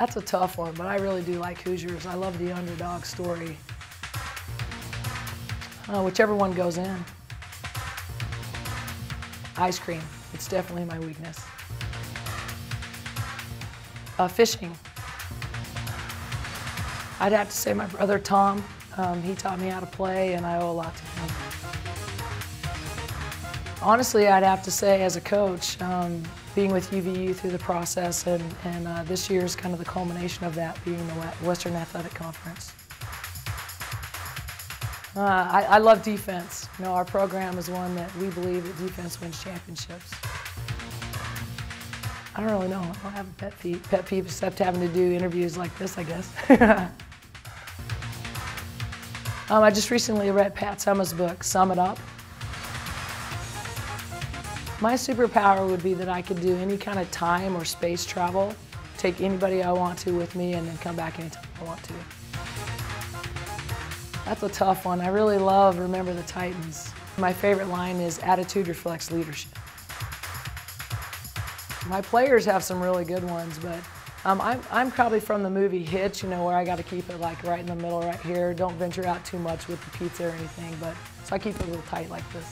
That's a tough one, but I really do like Hoosiers. I love the underdog story. Uh, whichever one goes in. Ice cream. It's definitely my weakness. Uh, fishing. I'd have to say my brother Tom. Um, he taught me how to play, and I owe a lot to him. Honestly, I'd have to say as a coach, um, being with UVU through the process, and, and uh, this year is kind of the culmination of that, being the Western Athletic Conference. Uh, I, I, love defense. You know, our program is one that we believe that defense wins championships. I don't really know. I don't have a pet peeve, pet peeve except having to do interviews like this, I guess. um, I just recently read Pat Summitt's book, Sum It Up. My superpower would be that I could do any kind of time or space travel, take anybody I want to with me, and then come back anytime I want to. That's a tough one. I really love Remember the Titans. My favorite line is attitude reflects leadership. My players have some really good ones, but um, I'm, I'm probably from the movie Hitch, you know, where I got to keep it like right in the middle right here. Don't venture out too much with the pizza or anything, but so I keep it a little tight like this.